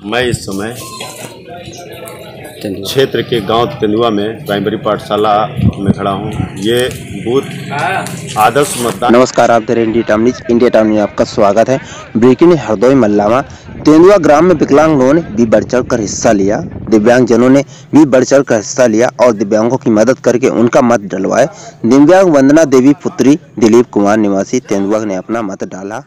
मैं इस समय क्षेत्र के गाँव तेंदुआ में प्राइमरी पाठशाला में खड़ा हूँ। ये बूथ आदर्श मतदान नमस्कार, आप देर India town news. India town में आपका स्वागत है। ब्रेकिंग हरदोई मल्लामा। तेंदुआ ग्राम में विकलांग लोगों ने भी बढ़ चढ़ कर हिस्सा लिया। दिव्यांगजनों ने भी बढ़ चढ़ कर हिस्सा लिया और दिव्यांगों की मदद करके उनका मत डलवाए दिव्यांग वंदना देवी पुत्री दिलीप कुमार निवासी तेंदुआ ने अपना मत डाला।